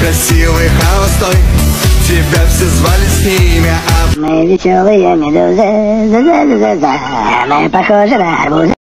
красивый холостой Тебя все звали с ними, а Мы веселые медузы, за -за -за -за -за. мы похожи на арбузы.